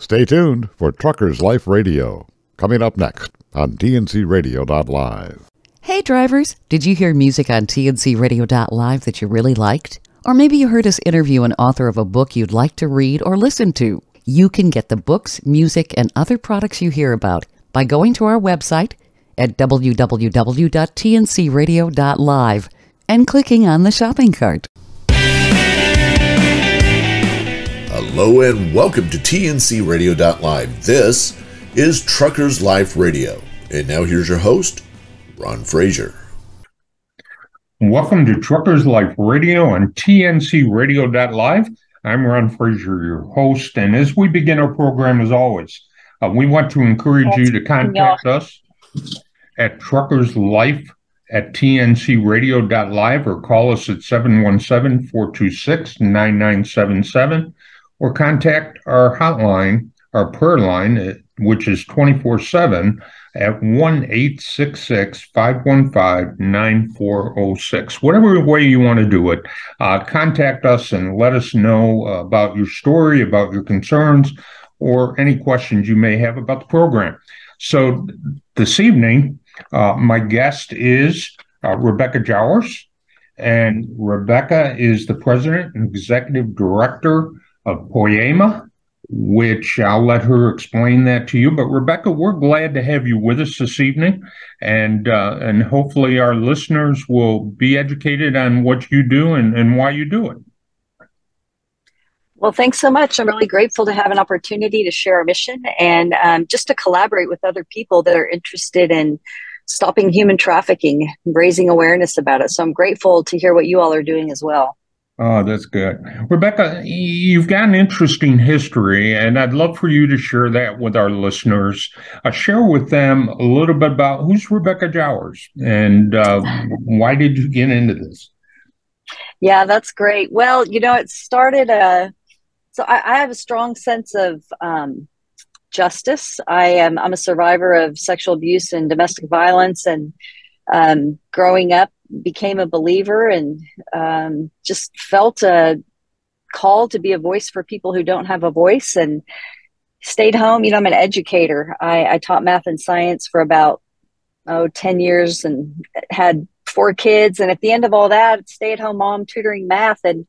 Stay tuned for Truckers Life Radio, coming up next on TNCRadio.live. Hey drivers, did you hear music on TNCRadio.live that you really liked? Or maybe you heard us interview an author of a book you'd like to read or listen to. You can get the books, music, and other products you hear about by going to our website at www.tncradio.live and clicking on the shopping cart. Hello and welcome to TNCRadio.live. This is Truckers Life Radio. And now here's your host, Ron Frazier. Welcome to Truckers Life Radio on TNCRadio.live. I'm Ron Frazier, your host. And as we begin our program, as always, uh, we want to encourage you to contact us at Truckers Life at tncradio.live or call us at 717 426 9977 or contact our hotline, our prayer line, uh, which is 24 7 at 1 866 515 9406. Whatever way you want to do it, uh, contact us and let us know uh, about your story, about your concerns, or any questions you may have about the program. So this evening, uh, my guest is uh, Rebecca Jowers. And Rebecca is the president and executive director of Poema, which I'll let her explain that to you. But Rebecca, we're glad to have you with us this evening, and uh, and hopefully our listeners will be educated on what you do and, and why you do it. Well, thanks so much. I'm really grateful to have an opportunity to share our mission and um, just to collaborate with other people that are interested in stopping human trafficking, raising awareness about it. So I'm grateful to hear what you all are doing as well. Oh, that's good. Rebecca, you've got an interesting history, and I'd love for you to share that with our listeners. Uh, share with them a little bit about who's Rebecca Jowers and uh, why did you get into this? Yeah, that's great. Well, you know, it started, uh, so I, I have a strong sense of um, justice. I am I'm a survivor of sexual abuse and domestic violence, and um, growing up became a believer and um, just felt a call to be a voice for people who don't have a voice and stayed home. You know, I'm an educator. I, I taught math and science for about, oh, 10 years and had four kids. And at the end of all that, stay at home mom tutoring math and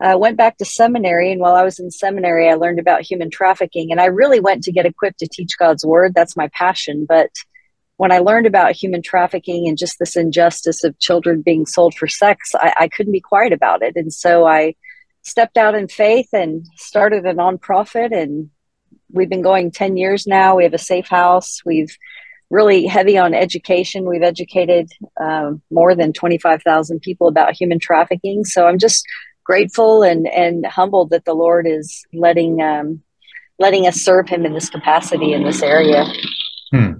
uh, went back to seminary. And while I was in seminary, I learned about human trafficking. And I really went to get equipped to teach God's word. That's my passion. But when I learned about human trafficking and just this injustice of children being sold for sex, I, I, couldn't be quiet about it. And so I stepped out in faith and started a nonprofit. And we've been going 10 years now. We have a safe house. We've really heavy on education. We've educated um, more than 25,000 people about human trafficking. So I'm just grateful and, and humbled that the Lord is letting, um, letting us serve him in this capacity in this area. Hmm.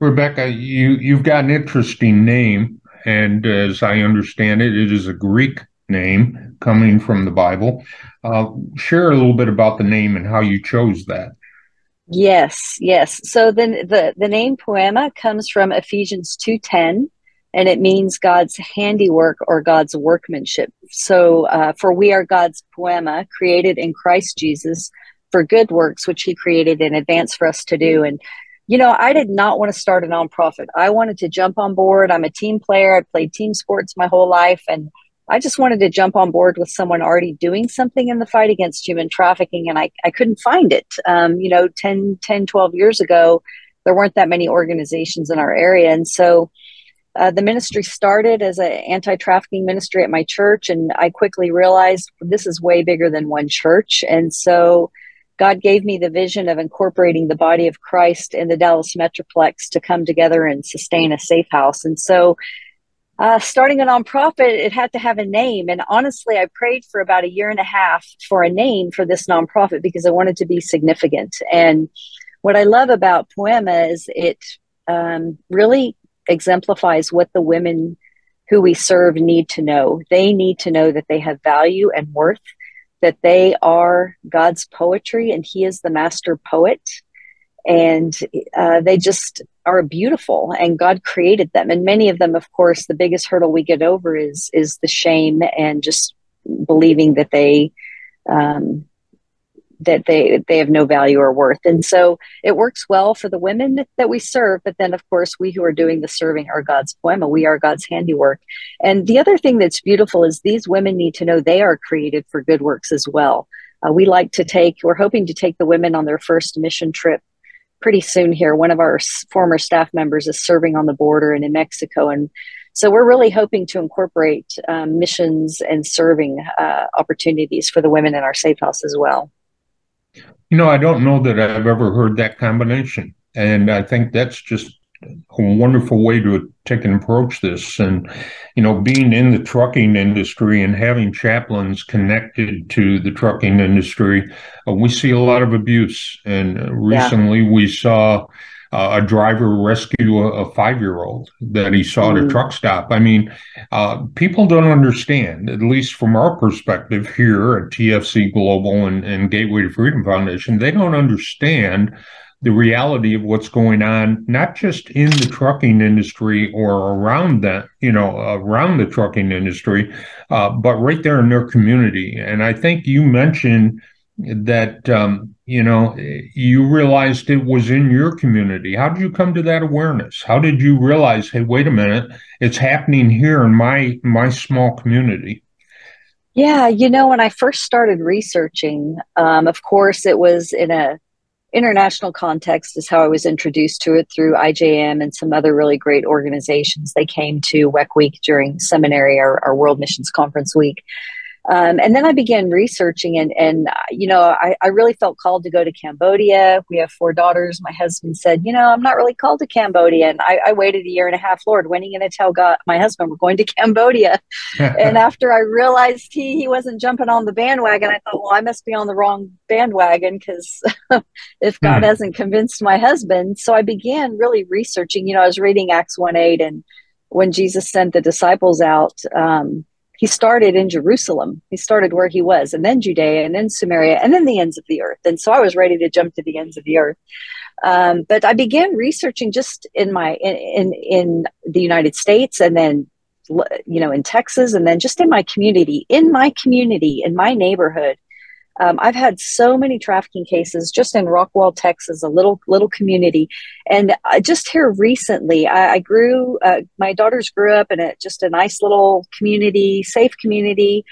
Rebecca, you, you've got an interesting name, and as I understand it, it is a Greek name coming from the Bible. Uh, share a little bit about the name and how you chose that. Yes, yes. So then the, the name Poema comes from Ephesians 2.10, and it means God's handiwork or God's workmanship. So uh, for we are God's Poema, created in Christ Jesus for good works, which he created in advance for us to do. And you know, I did not want to start a nonprofit. I wanted to jump on board. I'm a team player. I played team sports my whole life. And I just wanted to jump on board with someone already doing something in the fight against human trafficking. And I, I couldn't find it. Um, you know, 10, 10, 12 years ago, there weren't that many organizations in our area. And so uh, the ministry started as an anti-trafficking ministry at my church. And I quickly realized this is way bigger than one church. And so God gave me the vision of incorporating the body of Christ in the Dallas Metroplex to come together and sustain a safe house. And so, uh, starting a nonprofit, it had to have a name. And honestly, I prayed for about a year and a half for a name for this nonprofit because I wanted to be significant. And what I love about Poema is it um, really exemplifies what the women who we serve need to know. They need to know that they have value and worth that they are God's poetry and He is the master poet. And uh, they just are beautiful, and God created them. And many of them, of course, the biggest hurdle we get over is is the shame and just believing that they um, that they they have no value or worth. And so it works well for the women that we serve but then of course we who are doing the serving are god's poema. We are god's handiwork. And the other thing that's beautiful is these women need to know they are created for good works as well. Uh, we like to take we're hoping to take the women on their first mission trip pretty soon here. One of our former staff members is serving on the border and in mexico. And so we're really hoping to incorporate um, missions and serving uh, opportunities for the women in our safe house as well you know, I don't know that I've ever heard that combination. And I think that's just a wonderful way to take and approach this. And, you know, being in the trucking industry and having chaplains connected to the trucking industry, uh, we see a lot of abuse. And recently yeah. we saw uh, a driver rescue a, a five year old that he saw mm-hmm. at a mm. truck stop. I mean, uh, people don't understand, at least from our perspective here at TFC Global and, and Gateway to Freedom Foundation, they don't understand the reality of what's going on, not just in the trucking industry or around that, you know, around the trucking industry, uh, but right there in their community. And I think you mentioned that um, you know you realized it was in your community. How did you come to that awareness? How did you realize hey wait a minute it's happening here in my my small community? Yeah you know when i first started researching um, of course it was in a international context is how i was introduced to it through ijm and some other really great organizations. They came to WEC week during seminary our, our world missions conference week um, and then I began researching, and and you know, I, I really felt called to go to Cambodia. We have four daughters. My husband said, you know, I'm not really called to Cambodia, and I, I waited a year and a half. Lord, when are you going to tell God, my husband, we're going to Cambodia? and after I realized he he wasn't jumping on the bandwagon, I thought, well, I must be on the wrong bandwagon because if God hmm. hasn't convinced my husband, so I began really researching. You know, I was reading Acts one eight, and when Jesus sent the disciples out. Um, he started in Jerusalem. He started where he was, and then Judea, and then Samaria, and then the ends of the earth. And so I was ready to jump to the ends of the earth. Um, but I began researching just in my in, in in the United States, and then you know in Texas, and then just in my community, in my community, in my neighborhood. Um, I've had so many trafficking cases just in Rockwall, Texas, a little little community, and just here recently, I, I grew. Uh, my daughters grew up in a, just a nice little community, safe community.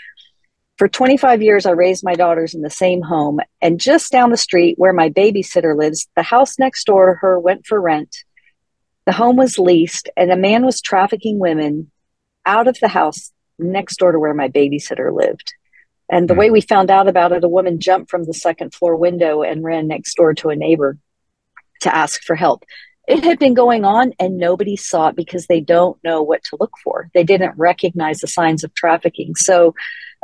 For 25 years, I raised my daughters in the same home, and just down the street where my babysitter lives, the house next door to her went for rent. The home was leased, and a man was trafficking women out of the house next door to where my babysitter lived. And the mm. way we found out about it, a woman jumped from the second floor window and ran next door to a neighbor to ask for help. It had been going on and nobody saw it because they don't know what to look for. They didn't recognize the signs of trafficking. So,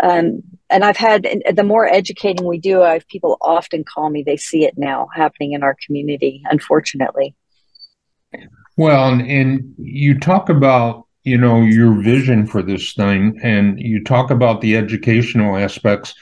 um, and I've had the more educating we do, I've people often call me, they see it now happening in our community, unfortunately. Well, and you talk about you know your vision for this thing and you talk about the educational aspects.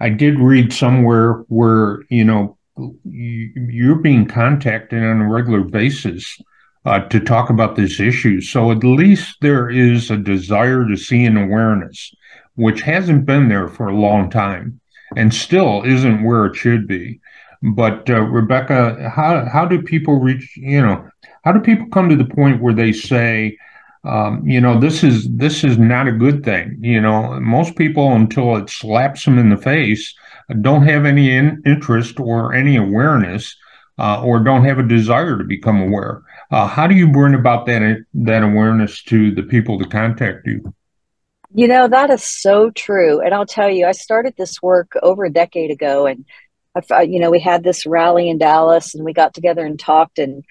I did read somewhere where you know you're being contacted on a regular basis uh, to talk about this issue. So at least there is a desire to see an awareness which hasn't been there for a long time and still isn't where it should be. But uh, rebecca how, how do people reach you know how do people come to the point where they say um, you know this is this is not a good thing. You know most people until it slaps them in the face don't have any in- interest or any awareness uh, or don't have a desire to become aware. Uh, how do you bring about that that awareness to the people to contact you? You know that is so true. And i'll tell you i started this work over a decade ago and I, you know we had this rally in dallas and we got together and talked and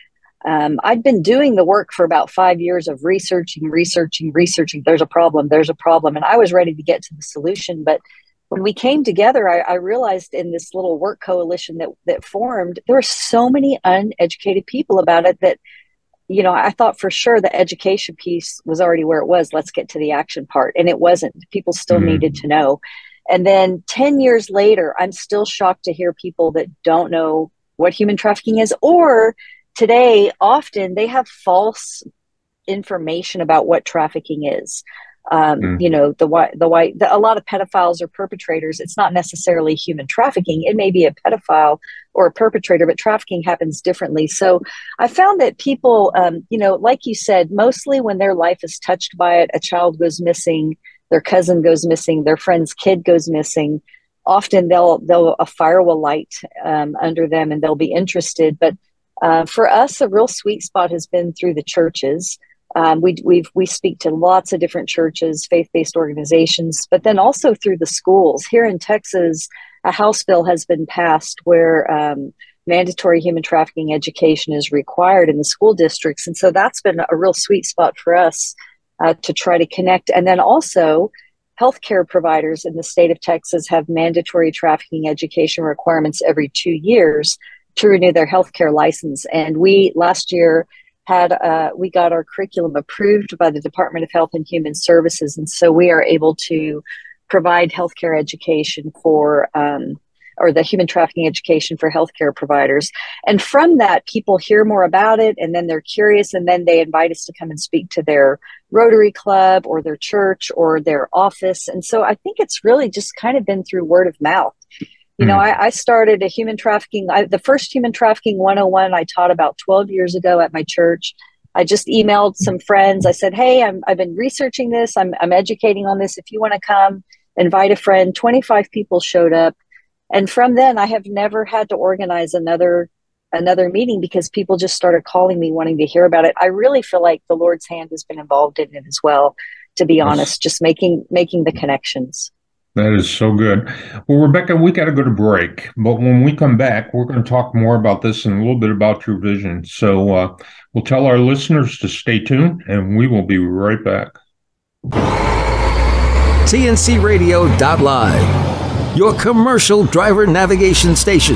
um, I'd been doing the work for about five years of researching, researching, researching. There's a problem, there's a problem. And I was ready to get to the solution. But when we came together, I, I realized in this little work coalition that, that formed, there were so many uneducated people about it that, you know, I thought for sure the education piece was already where it was. Let's get to the action part. And it wasn't. People still mm-hmm. needed to know. And then 10 years later, I'm still shocked to hear people that don't know what human trafficking is or today often they have false information about what trafficking is. Um, mm. you know the white the white the, a lot of pedophiles are perpetrators. It's not necessarily human trafficking. It may be a pedophile or a perpetrator but trafficking happens differently. So i found that people um, you know like you said mostly when their life is touched by it a child goes missing their cousin goes missing their friend's kid goes missing often they'll they'll a fire will light um, under them and they'll be interested. But uh, for us a real sweet spot has been through the churches um, we we we speak to lots of different churches, faith-based organizations, but then also through the schools. Here in Texas, a House bill has been passed where um, mandatory human trafficking education is required in the school districts, and so that's been a real sweet spot for us uh, to try to connect. And then also, healthcare providers in the state of Texas have mandatory trafficking education requirements every two years to renew their healthcare license. And we last year had uh, we got our curriculum approved by the Department of Health and Human Services, and so we are able to provide healthcare education for um, or the human trafficking education for healthcare providers. And from that, people hear more about it, and then they're curious, and then they invite us to come and speak to their Rotary Club or their church or their office. And so I think it's really just kind of been through word of mouth. You know, hmm. I, I, started a human trafficking, I, the first human trafficking 101 I taught about 12 years ago at my church. I just emailed some friends. I said, Hey, I'm, I've been researching this. I'm, I'm educating on this. If you want to come, invite a friend. 25 people showed up. And from then, I have never had to organize another another meeting because people just started calling me wanting to hear about it. I really feel like the Lord's hand has been involved in it as well, to be honest, just making making the connections. That is so good. Well, Rebecca, we got to go to break, but when we come back, we're going to talk more about this and a little bit about your vision. So uh, we'll tell our listeners to stay tuned, and we will be right back. TNCRadio.live, your commercial driver navigation station.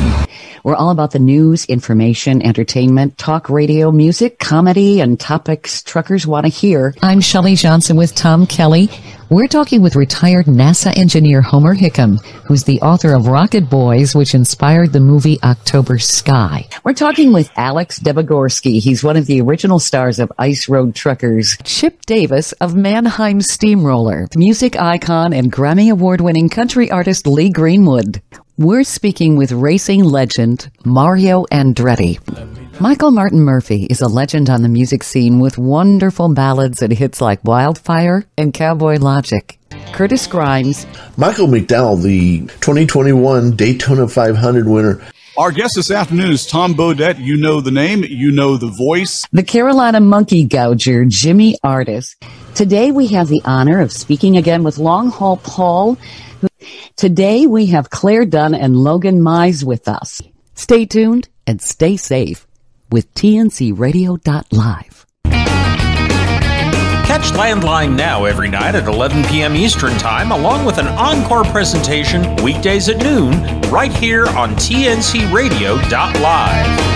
We're all about the news, information, entertainment, talk radio, music, comedy, and topics truckers want to hear. I'm Shelley Johnson with Tom Kelly. We're talking with retired NASA engineer Homer Hickam, who's the author of Rocket Boys, which inspired the movie October Sky. We're talking with Alex Debogorski. He's one of the original stars of Ice Road Truckers. Chip Davis of Mannheim Steamroller, music icon and Grammy Award winning country artist Lee Greenwood. We're speaking with racing legend Mario Andretti. Michael Martin Murphey is a legend on the music scene with wonderful ballads and hits like Wildfire and Cowboy Logic. Curtis Grimes. Michael McDowell, the 2021 Daytona 500 winner. Our guest this afternoon is Tom Bodett. You know the name, you know the voice. The Carolina Monkey Gouger, Jimmy Artis. Today we have the honor of speaking again with Long Haul Paul. Today we have Clare Dunn and Logan Mize with us. Stay tuned and stay safe with TNCRadio.live. Catch Landline Now every night at 11 p.m. Eastern Time, along with an encore presentation weekdays at noon, right here on TNCRadio.live.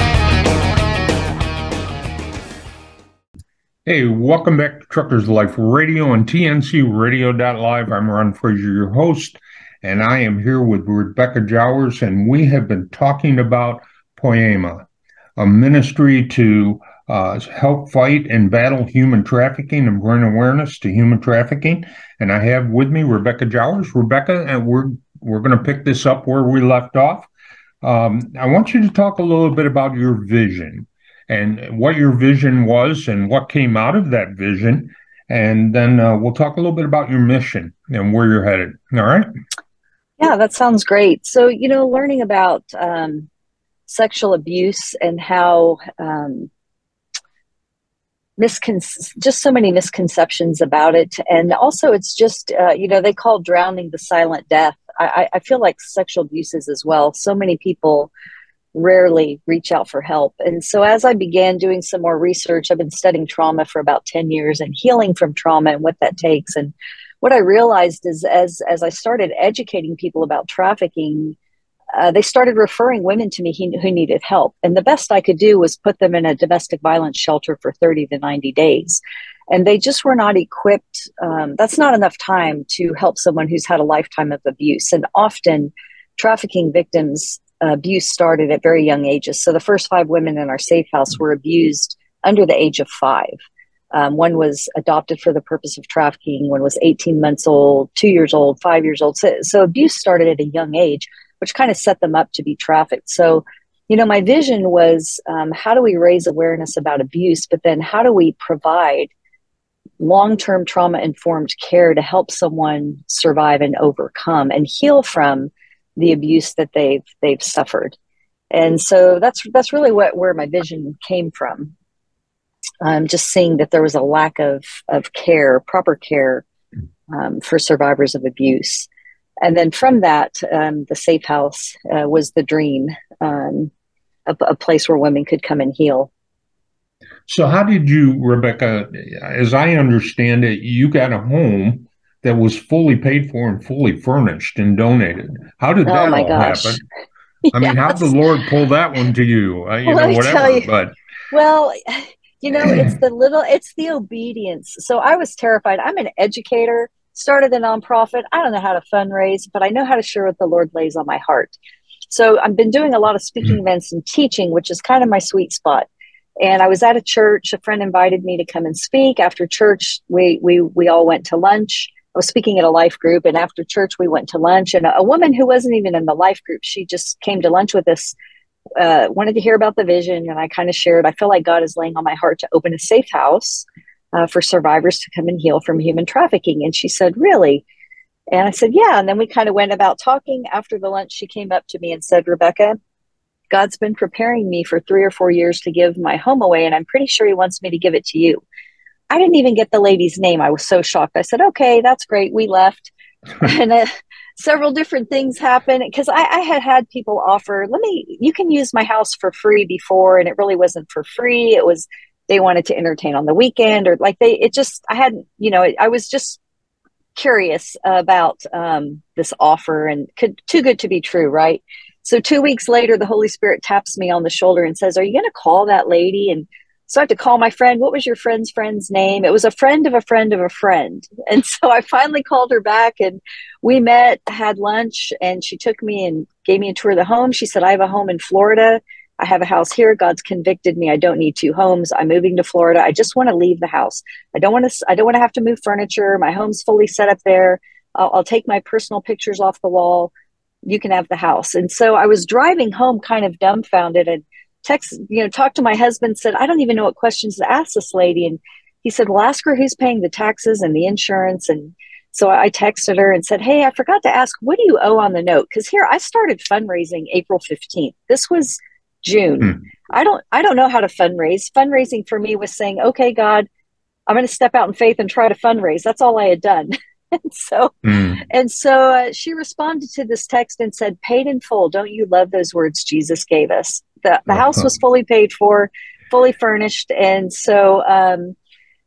Hey, welcome back to Truckers Life Radio on TNCRadio.live. I'm Ron Frazier, your host, and I am here with Rebecca Jowers, and we have been talking about Poema a ministry to uh, help fight and battle human trafficking and bring awareness to human trafficking. And I have with me Rebecca Jowers. Rebecca, and we're we're going to pick this up where we left off. Um, I want you to talk a little bit about your vision and what your vision was and what came out of that vision. And then uh, we'll talk a little bit about your mission and where you're headed. All right. Yeah, that sounds great. So, you know, learning about um, sexual abuse and how um, miscon- just so many misconceptions about it. And also it's just uh, you know they call drowning the silent death. I, I feel like sexual abuses as well. So many people rarely reach out for help. And so as i began doing some more research i've been studying trauma for about 10 years and healing from trauma and what that takes and what i realized is as as i started educating people about trafficking uh, they started referring women to me who needed help. And the best I could do was put them in a domestic violence shelter for 30 to 90 days. And they just were not equipped. Um, that's not enough time to help someone who's had a lifetime of abuse. And often, trafficking victims' uh, abuse started at very young ages. So the first five women in our safe house were abused under the age of five. Um, one was adopted for the purpose of trafficking. One was 18 months old, two years old, five years old. So, so abuse started at a young age, which kind of set them up to be trafficked. So, you know, my vision was um, how do we raise awareness about abuse, but then how do we provide long term trauma informed care to help someone survive and overcome and heal from the abuse that they've they've suffered. And so that's that's really what where my vision came from. Um, just seeing that there was a lack of of care, proper care um, for survivors of abuse, and then from that, um, the safe house uh, was the dream, um, a, a place where women could come and heal. So, how did you, Rebecca? As I understand it, you got a home that was fully paid for and fully furnished and donated. How did oh that all gosh. happen? I mean, how did the Lord pull that one to you? Uh, you well, know, whatever. You, but well, you know, it's the little, it's the obedience. So I was terrified. I'm an educator, started a nonprofit. I don't know how to fundraise, but I know how to share what the Lord lays on my heart. So I've been doing a lot of speaking mm-hmm. events and teaching, which is kind of my sweet spot. And I was at a church. A friend invited me to come and speak. After church, we we we all went to lunch. I was speaking at a life group, and after church, we went to lunch. And a, a woman who wasn't even in the life group, she just came to lunch with us. Uh, wanted to hear about the vision, and I kind of shared. I feel like God is laying on my heart to open a safe house uh, for survivors to come and heal from human trafficking. And she said, "Really?" And I said, "Yeah." And then we kind of went about talking. After the lunch, she came up to me and said, "Rebecca, God's been preparing me for three or four years to give my home away, and I'm pretty sure He wants me to give it to you. I didn't even get the lady's name. I was so shocked. I said, okay, that's great. We left. and uh, several different things happen because I, I, had had people offer, let me, you can use my house for free before. And it really wasn't for free. It was, they wanted to entertain on the weekend or like they, it just, I hadn't you know, I was just curious about um, this offer and could, too good to be true, right? So two weeks later, the Holy Spirit taps me on the shoulder and says, Are you going to call that lady? And so I had to call my friend. What was your friend's friend's name? It was a friend of a friend of a friend. And so I finally called her back and we met, had lunch, and she took me and gave me a tour of the home. She said, I have a home in Florida. I have a house here. God's convicted me. I don't need two homes. I'm moving to Florida. I just want to leave the house. I don't want to. I don't want to have to move furniture. My home's fully set up there. I'll, I'll take my personal pictures off the wall you can have the house. And so I was driving home kind of dumbfounded and text, you know, talked to my husband, said, I don't even know what questions to ask this lady. And he said, Well, ask her who's paying the taxes and the insurance. And so I texted her and said, Hey, I forgot to ask, what do you owe on the note? Because here I started fundraising April 15th. This was June. Hmm. I don't I don't know how to fundraise. Fundraising for me was saying, okay, God, I'm going to step out in faith and try to fundraise. That's all I had done. and so mm. and so uh, she responded to this text and said paid in full. Don't you love those words jesus gave us? The, the uh-huh. house was fully paid for fully furnished. And so um,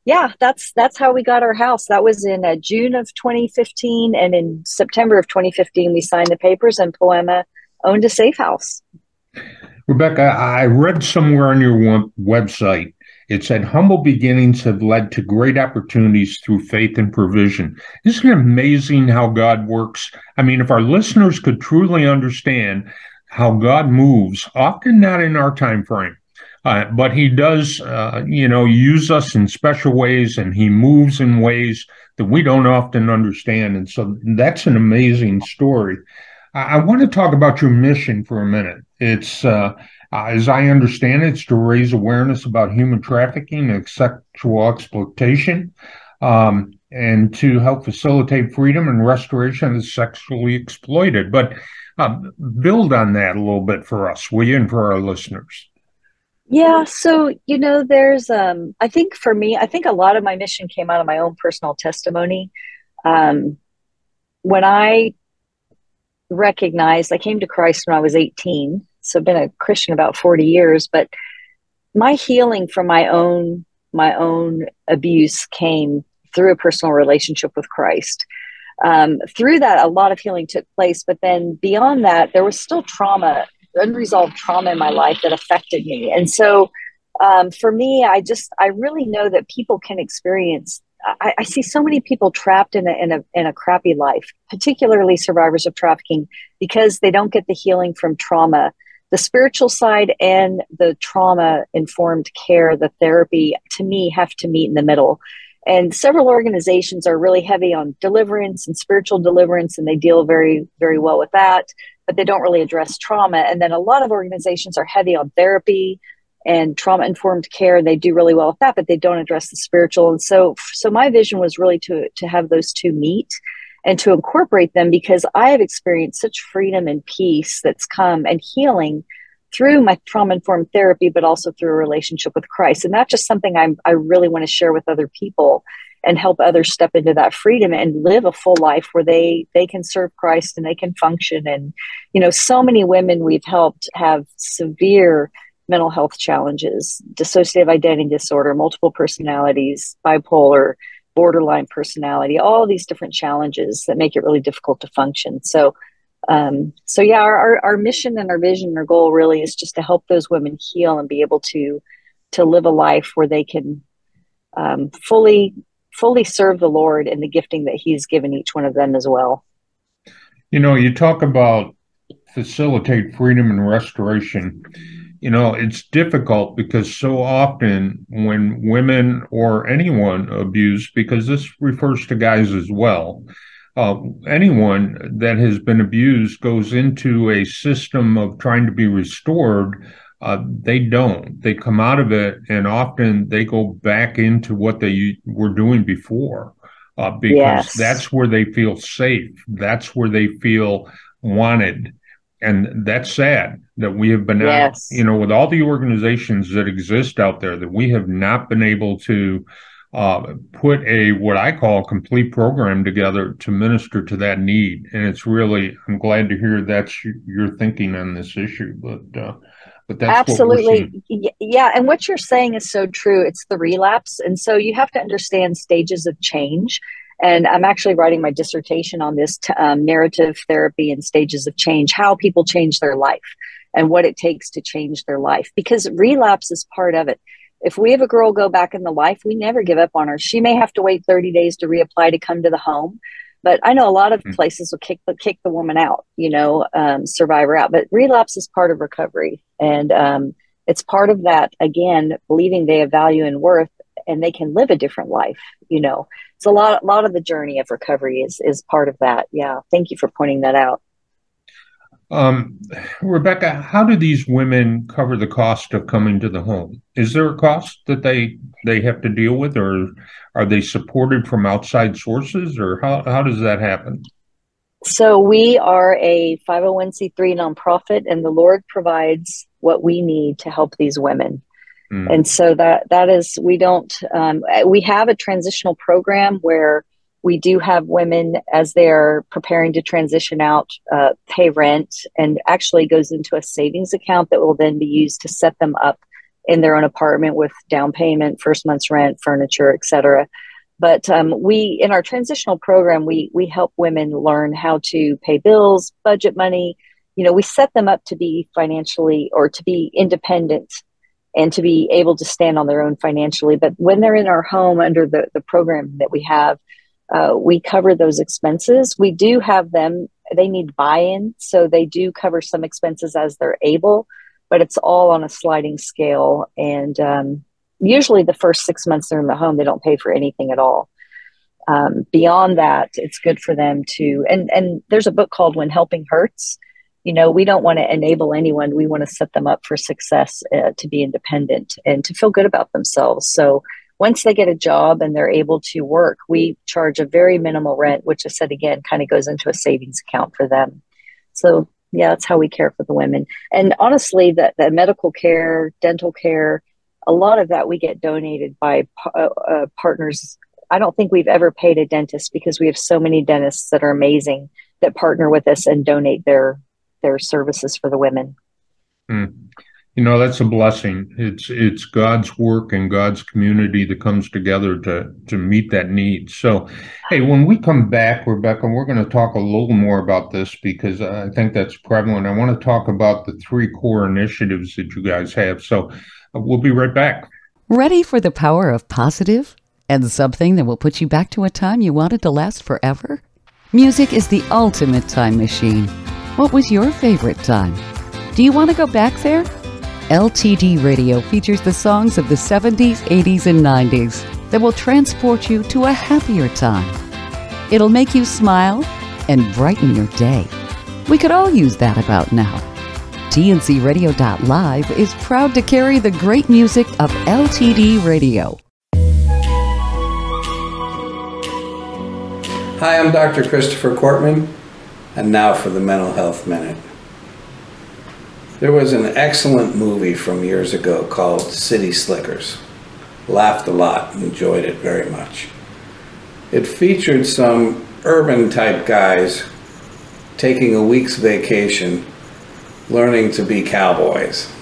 yeah that's that's how we got our house. That was in uh, june of 2015 and in september of 2015 we signed the papers and poema owned a safe house. Rebecca i read somewhere on your website it said, humble beginnings have led to great opportunities through faith and provision. Isn't it amazing how God works? I mean, if our listeners could truly understand how God moves, often not in our time frame, uh, but he does, uh, you know, use us in special ways and he moves in ways that we don't often understand. And so that's an amazing story. I, I want to talk about your mission for a minute. It's, uh, as I understand it, it's to raise awareness about human trafficking and sexual exploitation, um, and to help facilitate freedom and restoration of the sexually exploited. But uh, build on that a little bit for us, will you, and for our listeners? Yeah, so you know, there's um, I think for me, I think a lot of my mission came out of my own personal testimony. Um, when I recognized, I came to Christ when I was 18 so I've been a Christian about 40 years, but my healing from my own my own abuse came through a personal relationship with Christ. Um, through that, a lot of healing took place, but then beyond that, there was still trauma, unresolved trauma in my life that affected me. And so, um, for me, I just I really know that people can experience. I, I see so many people trapped in a, in a in a crappy life, particularly survivors of trafficking, because they don't get the healing from trauma the spiritual side and the trauma informed care, the therapy, to me, have to meet in the middle. And several organizations are really heavy on deliverance and spiritual deliverance, and they deal very, very well with that, but they don't really address trauma. And then a lot of organizations are heavy on therapy and trauma informed care, and they do really well with that, but they don't address the spiritual. And so, so my vision was really to to have those two meet and to incorporate them because I have experienced such freedom and peace that's come and healing through my trauma informed therapy, but also through a relationship with Christ. And that's just something I'm, I really want to share with other people and help others step into that freedom and live a full life where they they can serve Christ and they can function. And you know, so many women we've helped have severe mental health challenges, dissociative identity disorder, multiple personalities, bipolar, borderline personality, all these different challenges that make it really difficult to function. So, um, so yeah, our, our, our mission and our vision and our goal really is just to help those women heal and be able to to live a life where they can um, fully fully serve the Lord and the gifting that He's given each one of them as well. You know, you talk about facilitate freedom and restoration you know, it's difficult because so often when women or anyone abuse, because this refers to guys as well, uh, anyone that has been abused goes into a system of trying to be restored. Uh, they don't. They come out of it, and often they go back into what they were doing before, uh, because yes. that's where they feel safe. That's where they feel wanted and that's sad that we have been yes. you know with all the organizations that exist out there that we have not been able to uh, put a what I call complete program together to minister to that need, and it's really I'm glad to hear that's your thinking on this issue. But uh, but that's absolutely yeah, and what you're saying is so true. It's the relapse, and so you have to understand stages of change. And I'm actually writing my dissertation on this t- um, narrative therapy and stages of change, how people change their life and what it takes to change their life, because relapse is part of it. If we have a girl go back in the life, we never give up on her. She may have to wait 30 days to reapply to come to the home. But I know a lot of mm. places will kick the kick the woman out, you know, um, survivor out. But relapse is part of recovery, and um, it's part of that again, believing they have value and worth, and they can live a different life. You know, it's a lot a lot of the journey of recovery is is part of that. Yeah. Thank you for pointing that out. Um, rebecca how do these women cover the cost of coming to the home? Is there a cost that they they have to deal with or are they supported from outside sources or how, how does that happen? So we are a 501c3 nonprofit and the lord provides what we need to help these women Mm. And so that that is we don't um, we have a transitional program where we do have women as they're preparing to transition out uh, pay rent and actually goes into a savings account that will then be used to set them up in their own apartment with down payment first month's rent furniture etc but um, we in our transitional program we we help women learn how to pay bills budget money you know we set them up to be financially or to be independent and to be able to stand on their own financially. But when they're in our home under the, the program that we have, uh, we cover those expenses. We do have them, they need buy in, so they do cover some expenses as they're able, but it's all on a sliding scale. And um, usually the first six months they're in the home, they don't pay for anything at all. Um, beyond that, it's good for them to, and, and there's a book called When Helping Hurts you know we don't want to enable anyone. We want to set them up for success uh, to be independent and to feel good about themselves. So once they get a job and they're able to work we charge a very minimal rent which i said again kind of goes into a savings account for them. So yeah that's how we care for the women. And honestly the, the medical care dental care a lot of that we get donated by uh, uh, partners. I don't think we've ever paid a dentist because we have so many dentists that are amazing that partner with us and donate their their services for the women. Mm. You know, that's a blessing. It's it's God's work and God's community that comes together to to meet that need. So, hey, when we come back, Rebecca, we're going to talk a little more about this because I think that's prevalent. I want to talk about the three core initiatives that you guys have. So, uh, we'll be right back. Ready for the power of positive and something that will put you back to a time you wanted to last forever? Music is the ultimate time machine. What was your favorite time? Do you want to go back there? LTD Radio features the songs of the 70s, 80s, and 90s that will transport you to a happier time. It'll make you smile and brighten your day. We could all use that about now. TNCRadio.live is proud to carry the great music of LTD Radio. Hi, I'm Dr. Christopher Cortman, and now for the Mental Health Minute. There was an excellent movie from years ago called City Slickers. Laughed a lot, enjoyed it very much. It featured some urban type guys taking a week's vacation learning to be cowboys.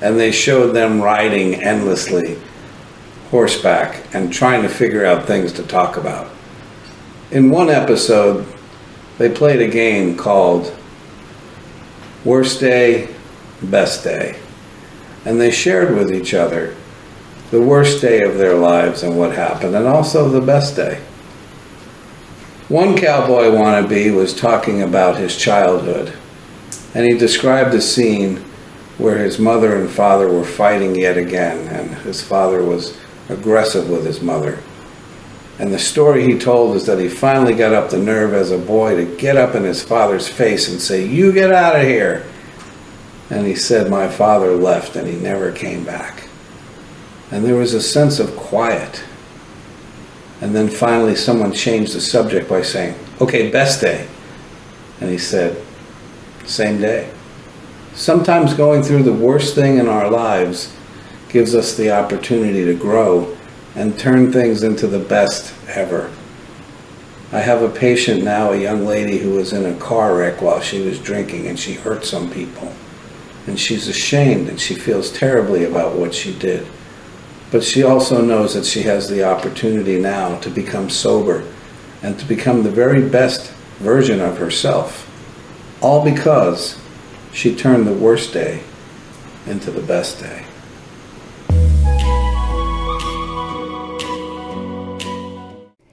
And they showed them riding endlessly horseback and trying to figure out things to talk about. In one episode, they played a game called Worst Day, Best Day. And they shared with each other the worst day of their lives and what happened, and also the best day. One cowboy wannabe was talking about his childhood, and he described a scene where his mother and father were fighting yet again, and his father was aggressive with his mother. And the story he told is that he finally got up the nerve as a boy to get up in his father's face and say, You get out of here. And he said, My father left and he never came back. And there was a sense of quiet. And then finally, someone changed the subject by saying, Okay, best day. And he said, Same day. Sometimes going through the worst thing in our lives gives us the opportunity to grow and turn things into the best ever. I have a patient now, a young lady who was in a car wreck while she was drinking and she hurt some people. And she's ashamed and she feels terribly about what she did. But she also knows that she has the opportunity now to become sober and to become the very best version of herself. All because she turned the worst day into the best day.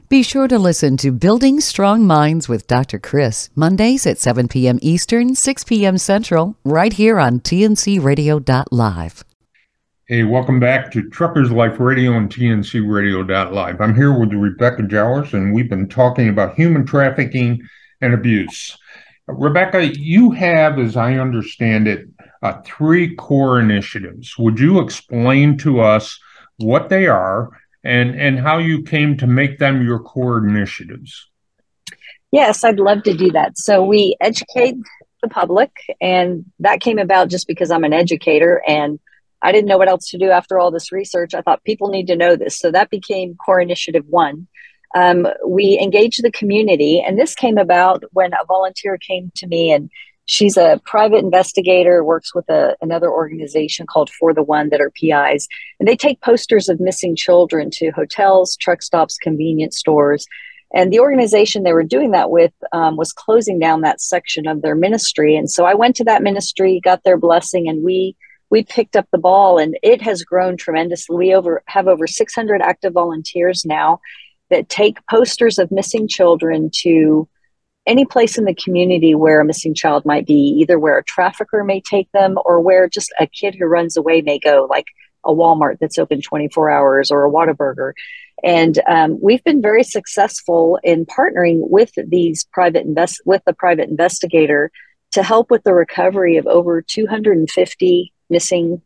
Be sure to listen to Building Strong Minds with Dr. Chris, Mondays at 7 p.m. Eastern, 6 p.m. Central, right here on TNCRadio.live. Hey, welcome back to Truckers Life Radio and TNCRadio.live. I'm here with Rebecca Jowers, and we've been talking about human trafficking and abuse. Rebecca, you have, as I understand it, uh, three core initiatives. Would you explain to us what they are and and how you came to make them your core initiatives. Yes, I'd love to do that. So we educate the public, and that came about just because I'm an educator and I didn't know what else to do after all this research. I thought people need to know this. So that became core initiative one. Um, we engaged the community, and this came about when a volunteer came to me and She's a private investigator, works with a, another organization called For the One that are PIs. And they take posters of missing children to hotels, truck stops, convenience stores. And the organization they were doing that with um, was closing down that section of their ministry. And so I went to that ministry, got their blessing, and we we picked up the ball and it has grown tremendously. We over have over 600 active volunteers now that take posters of missing children to any place in the community where a missing child might be, either where a trafficker may take them or where just a kid who runs away may go, like a Walmart that's open 24 hours or a Whataburger. And um, we've been very successful in partnering with these private invest with the private investigator to help with the recovery of over 250 missing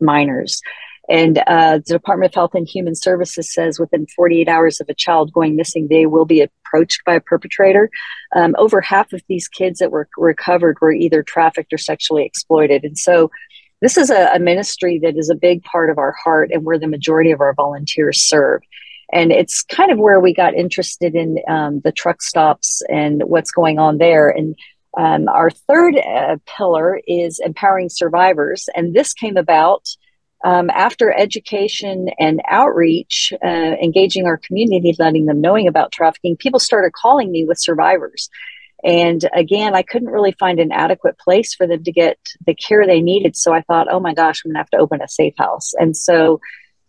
minors. And uh, the Department of Health and Human Services says within 48 hours of a child going missing, they will be approached by a perpetrator. Um, over half of these kids that were recovered were either trafficked or sexually exploited. And so this is a, a ministry that is a big part of our heart and where the majority of our volunteers serve. And it's kind of where we got interested in um, the truck stops and what's going on there. And um, our third uh, pillar is empowering survivors. And this came about um, after education and outreach, uh, engaging our community, letting them knowing about trafficking, people started calling me with survivors. And again, I couldn't really find an adequate place for them to get the care they needed. So I thought, oh my gosh, I'm going to have to open a safe house. And so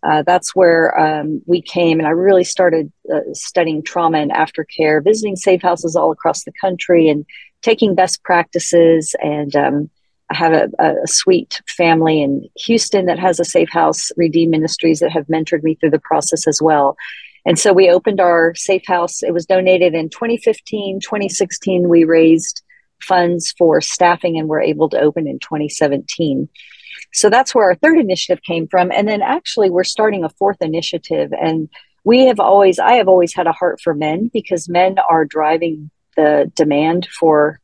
uh, that's where um, we came. And I really started uh, studying trauma and aftercare, visiting safe houses all across the country and taking best practices and um, I have a, a, sweet family in Houston that has a safe house, Redeemed Ministries, that have mentored me through the process as well. And so we opened our safe house. It was donated in 2015, 2016. We raised funds for staffing and were able to open in 2017. So that's where our third initiative came from. And then actually, we're starting a fourth initiative. And we have always, I have always had a heart for men because men are driving the demand for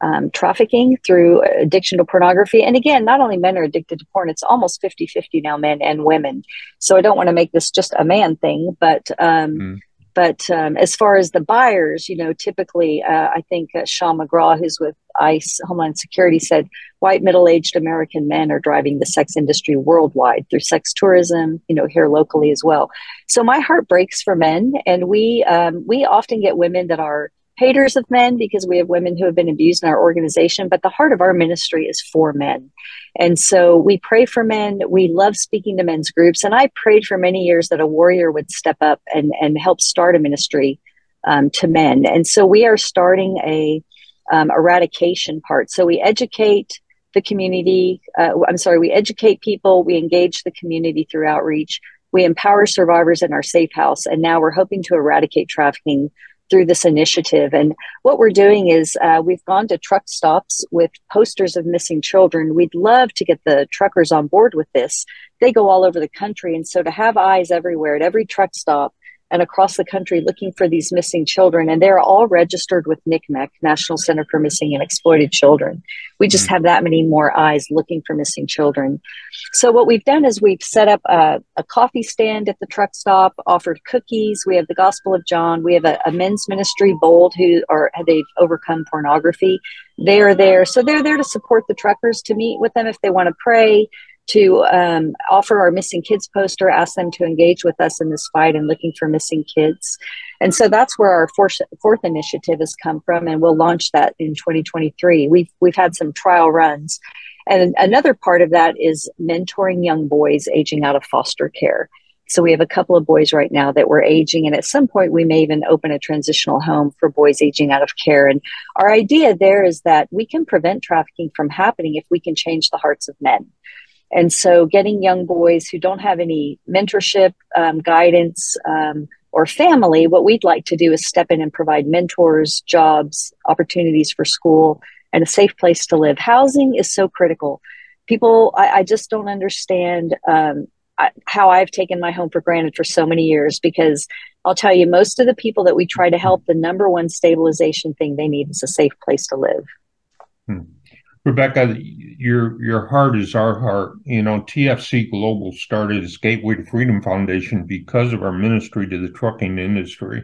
um, trafficking through addiction to pornography. And again, not only men are addicted to porn, it's almost 50 50 now, men and women. So I don't want to make this just a man thing, but. Um, mm. But um, as far as the buyers, you know, typically, uh, I think uh, Sean McGraw, who's with ICE Homeland Security, said white middle aged American men are driving the sex industry worldwide through sex tourism, you know, here locally as well. So my heart breaks for men, and we um, we often get women that are haters of men because we have women who have been abused in our organization, but the heart of our ministry is for men. And so we pray for men. We love speaking to men's groups. And I prayed for many years that a warrior would step up and, and help start a ministry um, to men. And so we are starting a um, eradication part. So we educate the community. Uh, I'm sorry, we educate people, we engage the community through outreach. We empower survivors in our safe house, and now we're hoping to eradicate trafficking through this initiative. And what we're doing is uh, we've gone to truck stops with posters of missing children. We'd love to get the truckers on board with this. They go all over the country. And so to have eyes everywhere at every truck stop and across the country looking for these missing children. And they're all registered with NCMEC, National Center for Missing and Exploited Children. We just mm-hmm. have that many more eyes looking for missing children. So, what we've done is we've set up a, a coffee stand at the truck stop, offered cookies. We have the Gospel of John. We have a, a men's ministry, Bold, who are they've overcome pornography. They are there. So, they're there to support the truckers, to meet with them if they want to pray to um, offer our missing kids poster, ask them to engage with us in this fight and looking for missing kids. And so that's where our fourth, fourth initiative has come from, and we'll launch that in 2023. We've we've had some trial runs, and another part of that is mentoring young boys aging out of foster care. So we have a couple of boys right now that we're aging, and at some point we may even open a transitional home for boys aging out of care. And our idea there is that we can prevent trafficking from happening if we can change the hearts of men. And so, getting young boys who don't have any mentorship, um, guidance, um, or family, what we'd like to do is step in and provide mentors, jobs, opportunities for school, and a safe place to live. Housing is so critical. People, I, I just don't understand um, I, how I've taken my home for granted for so many years because I'll tell you, most of the people that we try to help, the number one stabilization thing they need is a safe place to live. Hmm. Rebecca, your your heart is our heart. You know, TFC Global started as Gateway to Freedom Foundation because of our ministry to the trucking industry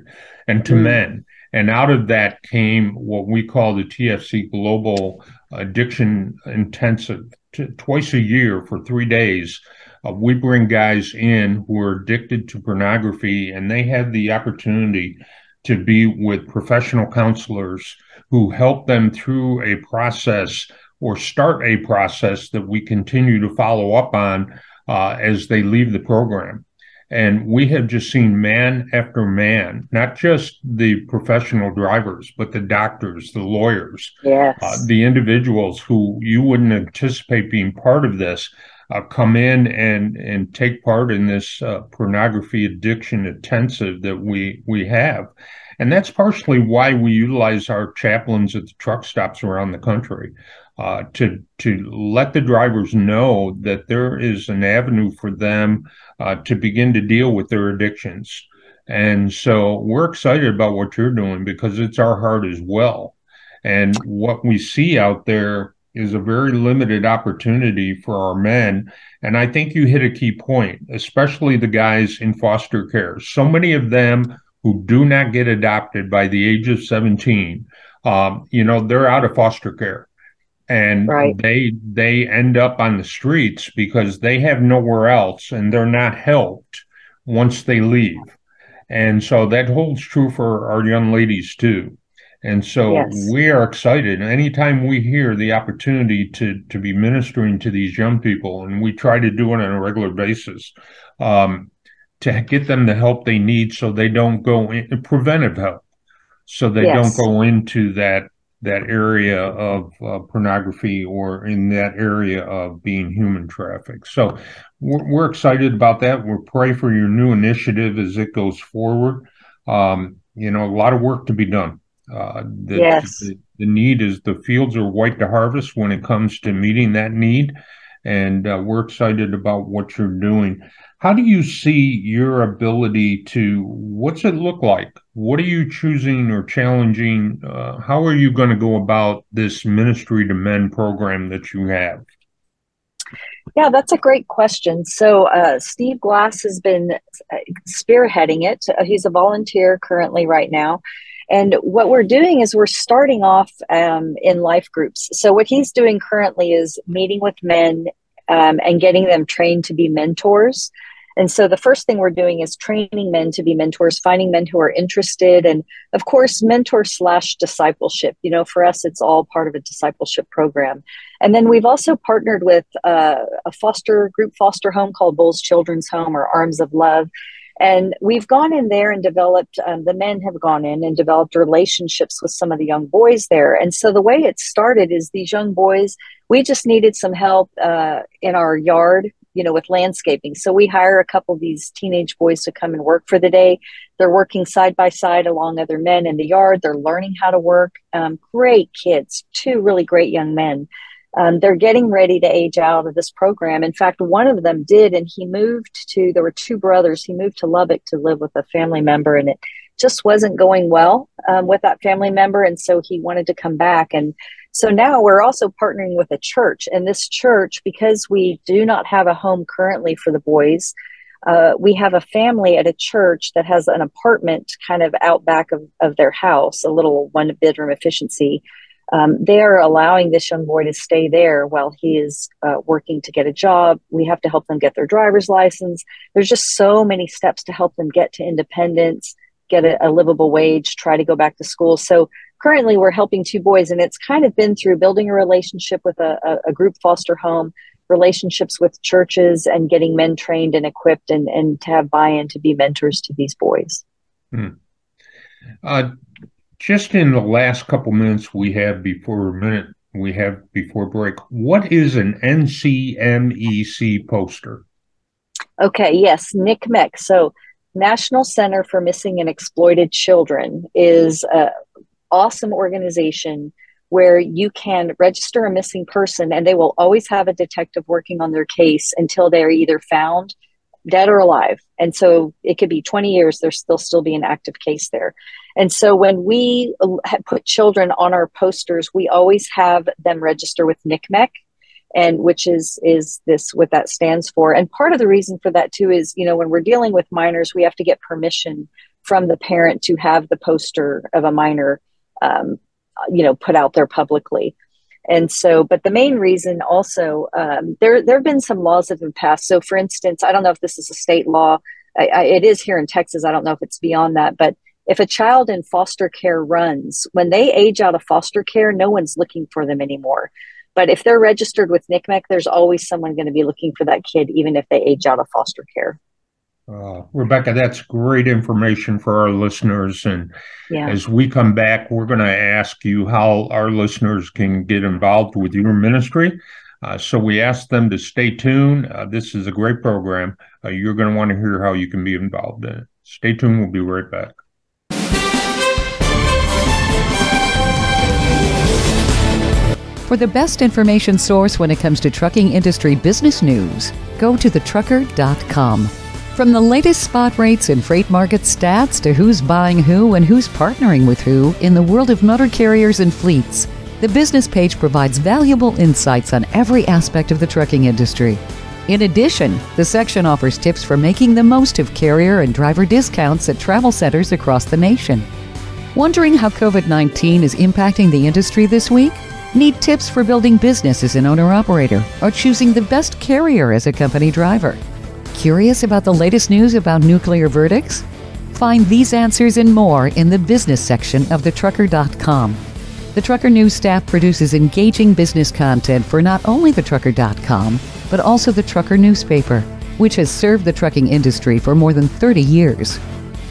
and to mm. men. And out of that came what we call the TFC Global Addiction Intensive. T- twice a year for three days, uh, we bring guys in who are addicted to pornography, and they have the opportunity to be with professional counselors who help them through a process or start a process that we continue to follow up on uh, as they leave the program. And we have just seen man after man, not just the professional drivers, but the doctors, the lawyers, yes. uh, the individuals who you wouldn't anticipate being part of this, uh, come in and and take part in this uh, pornography addiction intensive that we we have. And that's partially why we utilize our chaplains at the truck stops around the country uh, to to let the drivers know that there is an avenue for them uh, to begin to deal with their addictions. And so we're excited about what you're doing because it's our heart as well. And what we see out there is a very limited opportunity for our men. And I think you hit a key point, especially the guys in foster care. So many of them who do not get adopted by the age of 17, um, you know, they're out of foster care and right. they they end up on the streets because they have nowhere else and they're not helped once they leave and so that holds true for our young ladies too and so yes. we are excited anytime we hear the opportunity to to be ministering to these young people and we try to do it on a regular basis um, to get them the help they need so they don't go in preventive help so they yes. don't go into that that area of uh, pornography or in that area of being human trafficked. So we're, we're, excited about that. We'll pray for your new initiative as it goes forward. Um, you know, a lot of work to be done. Uh, the, yes. The, the, need is the fields are white to harvest when it comes to meeting that need. And uh, we're excited about what you're doing. How do you see your ability to, what's it look like? What are you choosing or challenging? Uh, how are you going to go about this ministry to men program that you have? Yeah, that's a great question. So, uh, Steve Glass has been uh, spearheading it. Uh, he's a volunteer currently right now. And what we're doing is we're starting off um, in life groups. So, what he's doing currently is meeting with men um, and getting them trained to be mentors. And so the first thing we're doing is training men to be mentors, finding men who are interested, and of course, mentor slash discipleship. You know, for us, it's all part of a discipleship program. And then we've also partnered with uh, a foster group foster home called Bulls Children's Home or Arms of Love. And we've gone in there and developed, um, the men have gone in and developed relationships with some of the young boys there. And so the way it started is these young boys, we just needed some help uh, in our yard you know, with landscaping. So we hire a couple of these teenage boys to come and work for the day. They're working side by side along other men in the yard. They're learning how to work. Um, great kids, two really great young men. Um, they're getting ready to age out of this program. In fact, one of them did, and he moved to, there were two brothers. He moved to Lubbock to live with a family member, and it just wasn't going well um, with that family member. And so he wanted to come back. And so now we're also partnering with a church, and this church, because we do not have a home currently for the boys, uh, we have a family at a church that has an apartment kind of out back of, of their house, a little one bedroom efficiency. Um, they are allowing this young boy to stay there while he is uh, working to get a job. We have to help them get their driver's license. There's just so many steps to help them get to independence, get a, a livable wage, try to go back to school. So currently we're helping two boys and it's kind of been through building a relationship with a, a, group foster home relationships with churches and getting men trained and equipped and, and to have buy-in to be mentors to these boys hmm. uh, just in the last couple minutes we have before a minute we have before break what is an ncmec poster? Okay yes NCMEC so national center for missing and exploited children is an awesome organization where you can register a missing person and they will always have a detective working on their case until they're either found dead or alive. And so it could be 20 years, there's still still be an active case there. And so when we put children on our posters, we always have them register with NCMEC and which is is this what that stands for. And part of the reason for that too is, you know, when we're dealing with minors, we have to get permission from the parent to have the poster of a minor um, you know put out there publicly and so but the main reason also um, there there have been some laws that have been passed. So for instance i don't know if this is a state law. I, I, it is here in texas. I don't know if it's beyond that but if a child in foster care runs when they age out of foster care no one's looking for them anymore. But if they're registered with NCMEC, there's always someone going to be looking for that kid, even if they age out of foster care. Uh, Rebecca, that's great information for our listeners. And yeah. as we come back, we're going to ask you how our listeners can get involved with your ministry. Uh, so we ask them to stay tuned. Uh, this is a great program. Uh, you're going to want to hear how you can be involved in it. Stay tuned. We'll be right back. For the best information source when it comes to trucking industry business news, go to thetrucker.com. From the latest spot rates and freight market stats to who's buying who and who's partnering with who in the world of motor carriers and fleets, the business page provides valuable insights on every aspect of the trucking industry. In addition, the section offers tips for making the most of carrier and driver discounts at travel centers across the nation. Wondering how COVID 19 is impacting the industry this week? Need tips for building business as an owner operator or choosing the best carrier as a company driver? Curious about the latest news about nuclear verdicts? Find these answers and more in the business section of thetrucker.com. The Trucker News staff produces engaging business content for not only thetrucker.com, but also the Trucker newspaper, which has served the trucking industry for more than 30 years.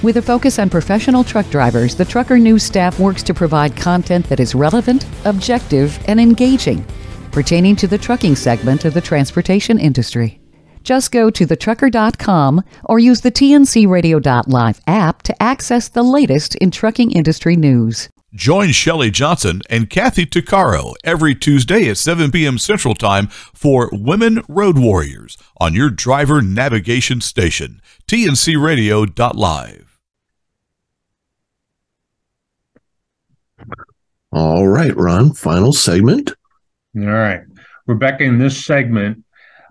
With a focus on professional truck drivers, the Trucker News staff works to provide content that is relevant, objective, and engaging, pertaining to the trucking segment of the transportation industry. Just go to thetrucker.com or use the tncradio.live app to access the latest in trucking industry news. Join Shelley Johnson and Kathy Tuccaro every Tuesday at 7 p.m. Central Time for Women Road Warriors on your driver navigation station, tncradio.live. All right, Ron, final segment. All right. Rebecca, in this segment,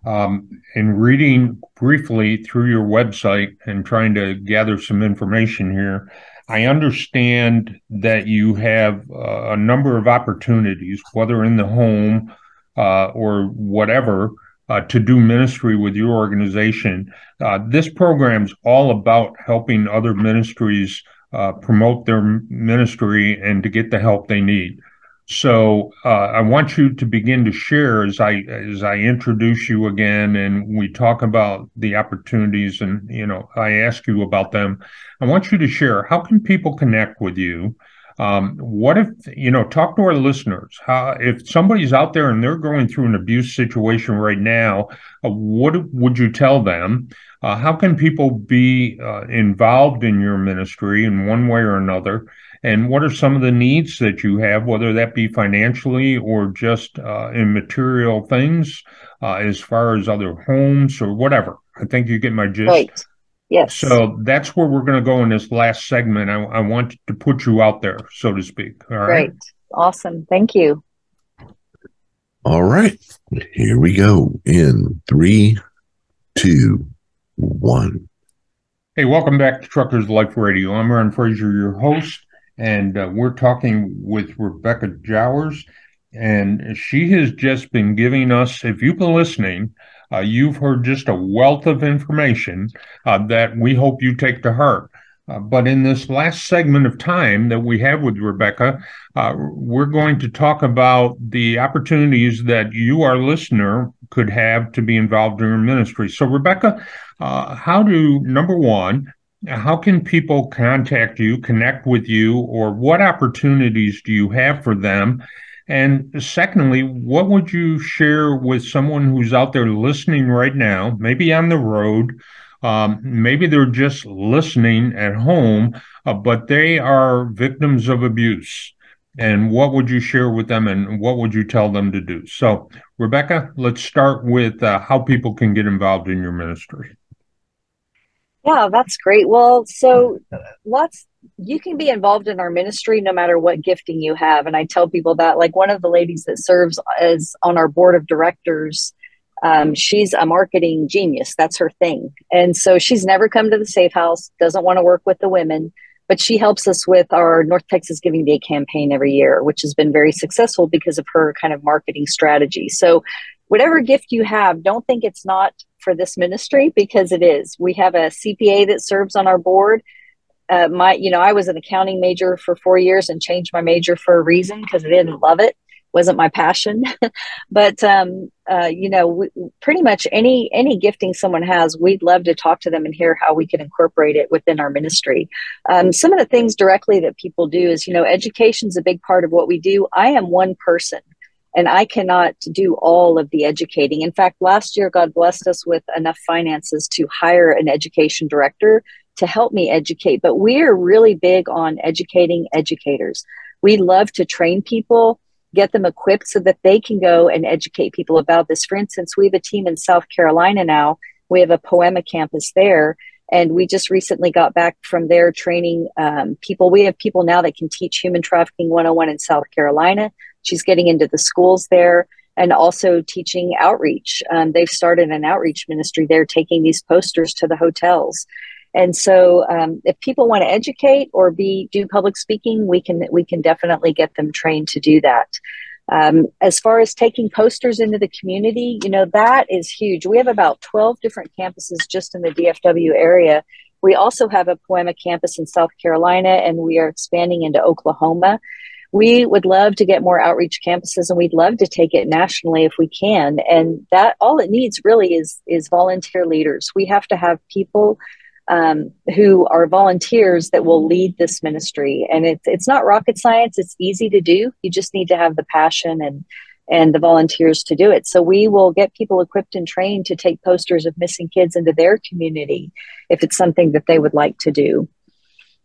um, in reading briefly through your website and trying to gather some information here, I understand that you have uh, a number of opportunities, whether in the home uh, or whatever, uh, to do ministry with your organization. Uh, this program's all about helping other ministries uh, promote their ministry and to get the help they need. So uh, I want you to begin to share as I as I introduce you again, and we talk about the opportunities, and you know I ask you about them. I want you to share how can people connect with you. Um, what if you know talk to our listeners? How if somebody's out there and they're going through an abuse situation right now, uh, what would you tell them? Uh, how can people be uh, involved in your ministry in one way or another? And what are some of the needs that you have, whether that be financially or just uh, in material things, uh, as far as other homes or whatever. I think you get my gist. Right. Yes. So that's where we're going to go in this last segment. I, I want to put you out there, so to speak. All right. Great. Awesome. Thank you. All right. Here we go in three, two, one. Hey, welcome back to Truckers Life Radio. I'm Ron Frazier, your host and uh, we're talking with Rebecca Jowers, and she has just been giving us, if you've been listening, uh, you've heard just a wealth of information uh, that we hope you take to heart. Uh, but in this last segment of time that we have with Rebecca, uh, we're going to talk about the opportunities that you, our listener, could have to be involved in your ministry. So, Rebecca, uh, how do number one, how can people contact you, connect with you, or what opportunities do you have for them? And secondly, what would you share with someone who's out there listening right now, maybe on the road? Um, maybe they're just listening at home, uh, but they are victims of abuse. And what would you share with them and what would you tell them to do? So, Rebecca, let's start with uh, how people can get involved in your ministry. Yeah, that's great. Well, so lots you can be involved in our ministry no matter what gifting you have. And I tell people that like one of the ladies that serves as on our board of directors, um, she's a marketing genius. That's her thing. And so she's never come to the safe house, doesn't want to work with the women, but she helps us with our North Texas Giving Day campaign every year, which has been very successful because of her kind of marketing strategy. So whatever gift you have, don't think it's not for this ministry because it is. We have a CPA that serves on our board. Uh, my, you know, I was an accounting major for four years and changed my major for a reason because I didn't love it. wasn't my passion, but um, uh, you know, we, pretty much any any gifting someone has, we'd love to talk to them and hear how we can incorporate it within our ministry. Um, some of the things directly that people do is, you know, education is a big part of what we do. I am one person and I cannot do all of the educating. In fact, last year, God blessed us with enough finances to hire an education director to help me educate. But we're really big on educating educators. We love to train people, get them equipped so that they can go and educate people about this. For instance, we have a team in South Carolina now. We have a Poiema campus there. And we just recently got back from there training um, people. We have people now that can teach human trafficking 101 in South Carolina. She's getting into the schools there and also teaching outreach. Um, they've started an outreach ministry there, taking these posters to the hotels. And so, um, if people want to educate or be do public speaking, we can we can definitely get them trained to do that. Um, as far as taking posters into the community, you know that is huge. We have about twelve different campuses just in the DFW area. We also have a Poiema campus in South Carolina, and we are expanding into Oklahoma we would love to get more outreach campuses and we'd love to take it nationally if we can and that all it needs really is is volunteer leaders we have to have people um, who are volunteers that will lead this ministry. And it's it's not rocket science; it's easy to do. You just need to have the passion and and the volunteers to do it. So we will get people equipped and trained to take posters of missing kids into their community if it's something that they would like to do.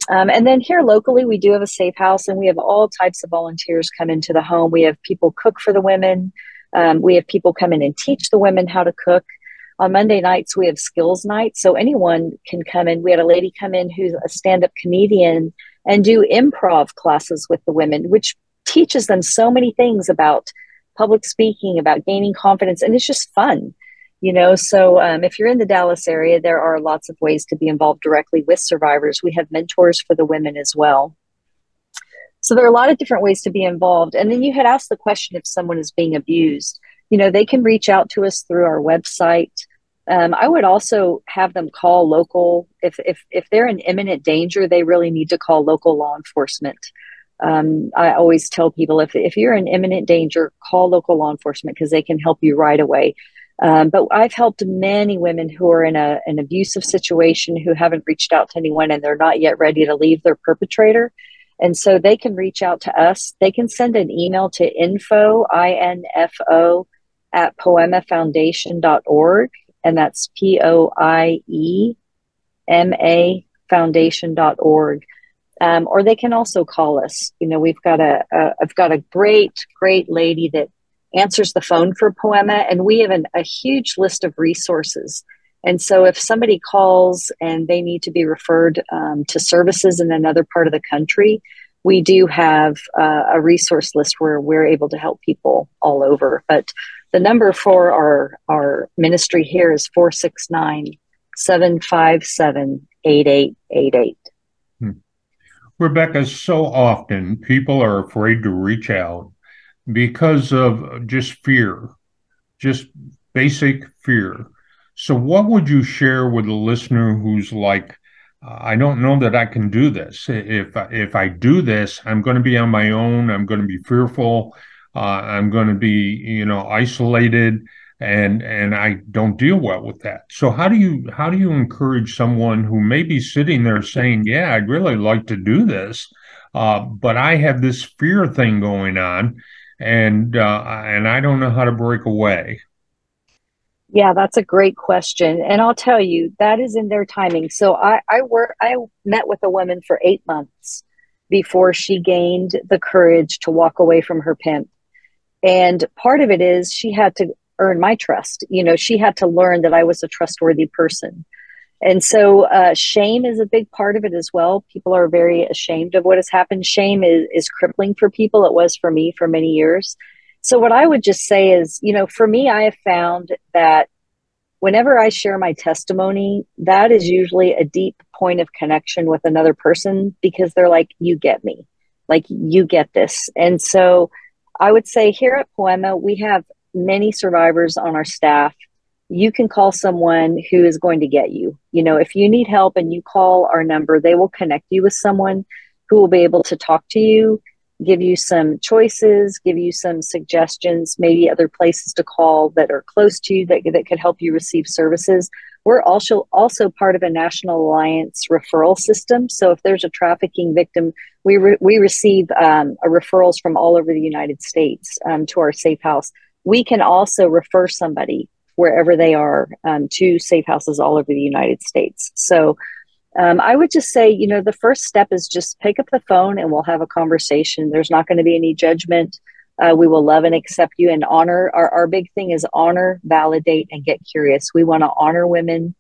Um, and then here locally, we do have a safe house, and we have all types of volunteers come into the home. We have people cook for the women. Um, we have people come in and teach the women how to cook. On Monday nights, we have skills nights. So anyone can come in. We had a lady come in who's a stand up comedian and do improv classes with the women, which teaches them so many things about public speaking, about gaining confidence. And it's just fun, you know. So um, if you're in the Dallas area, there are lots of ways to be involved directly with survivors. We have mentors for the women as well. So there are a lot of different ways to be involved. And then you had asked the question if someone is being abused. You know, they can reach out to us through our website. Um, I would also have them call local if if if they're in imminent danger. They really need to call local law enforcement. Um, I always tell people if if you're in imminent danger, call local law enforcement because they can help you right away. Um, but I've helped many women who are in a, an abusive situation who haven't reached out to anyone and they're not yet ready to leave their perpetrator. And so they can reach out to us. They can send an email to info, I-N-F-O, at poiemafoundation.org. And that's P-O-I-E-M-A foundation.org. Um, or they can also call us. You know, we've got a, a I've got a great, great lady that answers the phone for Poiema, and we have an, a huge list of resources and so, if somebody calls and they need to be referred um, to services in another part of the country, we do have uh, a resource list where we're able to help people all over. But the number for our, our ministry here is 469 757 8888. Hmm. Rebecca, so often people are afraid to reach out because of just fear, just basic fear. So, what would you share with a listener who's like, I don't know that I can do this. If if I do this, I'm going to be on my own. I'm going to be fearful. Uh, I'm going to be, you know, isolated, and and I don't deal well with that. So how do you how do you encourage someone who may be sitting there saying, "Yeah, I'd really like to do this, uh, but I have this fear thing going on, and uh, and I don't know how to break away." Yeah, that's a great question. And I'll tell you, that is in their timing. So I, I work I met with a woman for eight months before she gained the courage to walk away from her pimp. And part of it is she had to earn my trust. You know, she had to learn that I was a trustworthy person. And so uh, shame is a big part of it as well. People are very ashamed of what has happened. Shame is, is crippling for people. It was for me for many years. So, what I would just say is, you know, for me, I have found that whenever I share my testimony, that is usually a deep point of connection with another person because they're like, you get me, like, you get this. And so, I would say here at Poiema, we have many survivors on our staff. You can call someone who is going to get you. You know, if you need help and you call our number, they will connect you with someone who will be able to talk to you give you some choices, give you some suggestions, maybe other places to call that are close to you that, that could help you receive services. We're also also part of a national alliance referral system. So if there's a trafficking victim, we re- we receive um, referrals from all over the United States um, to our safe house. We can also refer somebody wherever they are um, to safe houses all over the United States. So um, I would just say, you know, the first step is just pick up the phone and we'll have a conversation. There's not going to be any judgment. Uh, we will love and accept you and honor. Our, our big thing is honor, validate, and get curious. We want to honor women,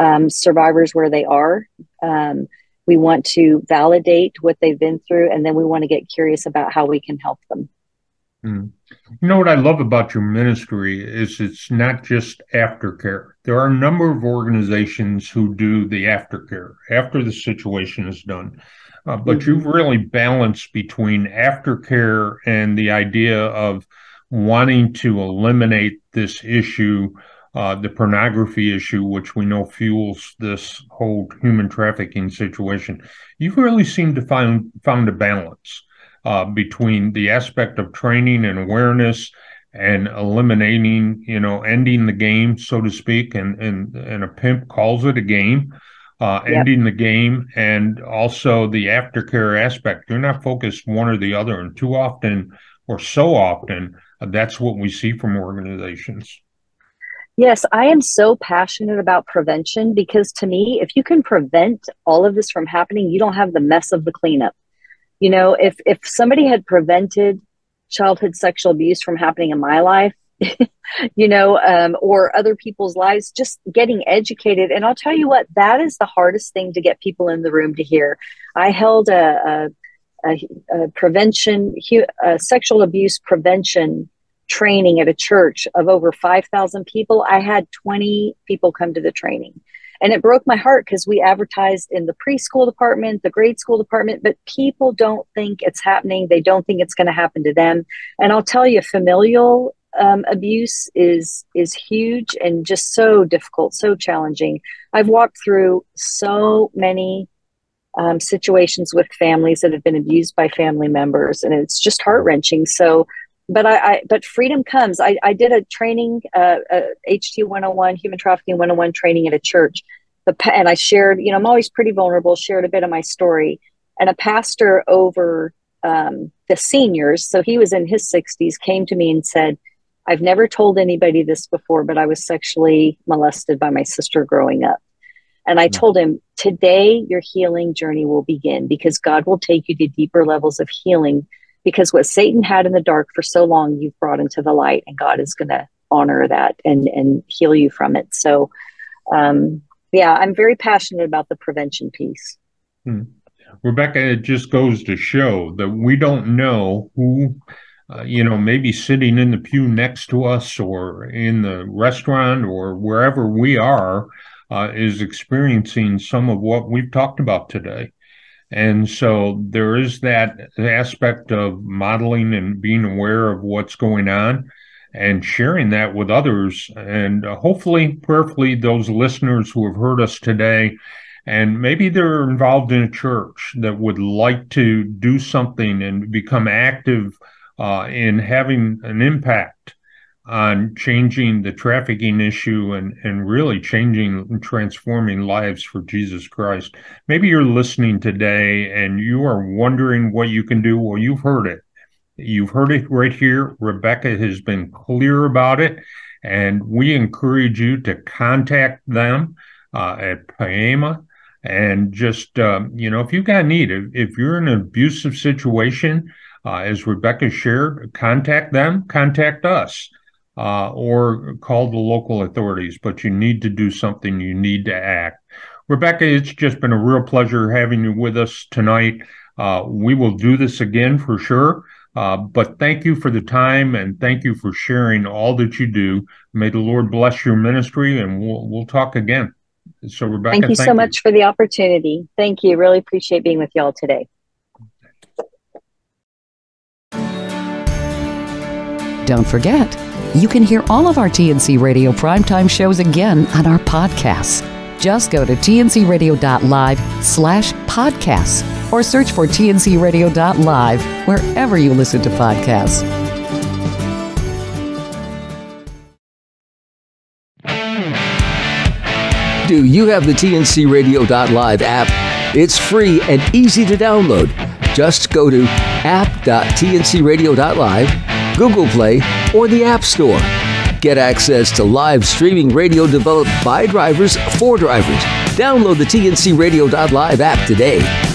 um, survivors where they are. Um, we want to validate what they've been through, and then we want to get curious about how we can help them. Mm. You know what I love about your ministry is it's not just aftercare. There are a number of organizations who do the aftercare after the situation is done. Uh, but mm-hmm. you've really balanced between aftercare and the idea of wanting to eliminate this issue, uh, the pornography issue, which we know fuels this whole human trafficking situation. You've really seemed to find found a balance uh, between the aspect of training and awareness and eliminating, you know, ending the game, so to speak, and and and a pimp calls it a game. uh, yep. ending the game, and also the aftercare aspect. You're not focused one or the other, and too often, or so often, uh, that's what we see from organizations. Yes, I am so passionate about prevention because to me, if you can prevent all of this from happening, you don't have the mess of the cleanup. You know, if if somebody had prevented childhood sexual abuse from happening in my life, you know, um, or other people's lives, just getting educated. And I'll tell you what, that is the hardest thing to get people in the room to hear. I held a, a, a, a prevention, a sexual abuse prevention training at a church of over 5,000 people. I had 20 people come to the training. And it broke my heart because we advertised in the preschool department, the grade school department, but people don't think it's happening. They don't think it's going to happen to them. And I'll tell you, familial um, abuse is is huge and just so difficult, so challenging. I've walked through so many um, situations with families that have been abused by family members, and it's just heart wrenching. So, but I, I, but freedom comes. I, I did a training, uh, a HT 101, human trafficking 101 training at a church. The and I shared, you know, I'm always pretty vulnerable. Shared a bit of my story, and a pastor over um, the seniors, so he was in his 60s, came to me and said I've never told anybody this before, but I was sexually molested by my sister growing up. And I hmm. told him, today your healing journey will begin because God will take you to deeper levels of healing because what Satan had in the dark for so long, you've brought into the light and God is going to honor that and, and heal you from it. So, um, yeah, I'm very passionate about the prevention piece. Hmm. Rebecca, it just goes to show that we don't know who uh, you know, maybe sitting in the pew next to us or in the restaurant or wherever we are uh, is experiencing some of what we've talked about today. And so there is that aspect of modeling and being aware of what's going on and sharing that with others. And hopefully, prayerfully, those listeners who have heard us today and maybe they're involved in a church that would like to do something and become active uh, in having an impact on changing the trafficking issue and, and really changing and transforming lives for Jesus Christ. Maybe you're listening today and you are wondering what you can do. Well, you've heard it. You've heard it right here. Rebecca has been clear about it. And we encourage you to contact them uh, at Poiema. And just, um, you know, if you've got need, if, if you're in an abusive situation, uh, as Rebecca shared, contact them, contact us, uh, or call the local authorities. But you need to do something, you need to act. Rebecca, it's just been a real pleasure having you with us tonight. Uh, we will do this again for sure. Uh, but thank you for the time and thank you for sharing all that you do. May the Lord bless your ministry and we'll, we'll talk again. So, Rebecca, thank you thank so you. much for the opportunity. Thank you. Really appreciate being with y'all today. Don't forget, you can hear all of our TNC Radio primetime shows again on our podcasts. Just go to tncradio.live slash podcasts or search for tncradio.live wherever you listen to podcasts. Do you have the tncradio.live app? It's free and easy to download. Just go to app.tncradio.live Google Play, or the App Store. Get access to live streaming radio developed by drivers for drivers. Download the TNCRadio.live app today.